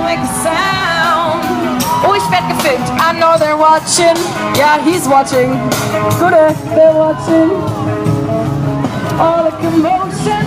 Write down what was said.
make a sound. Oh, ich werd gefickt. I know they're watching. Yeah, he's watching. Good, they're watching. All the commotion.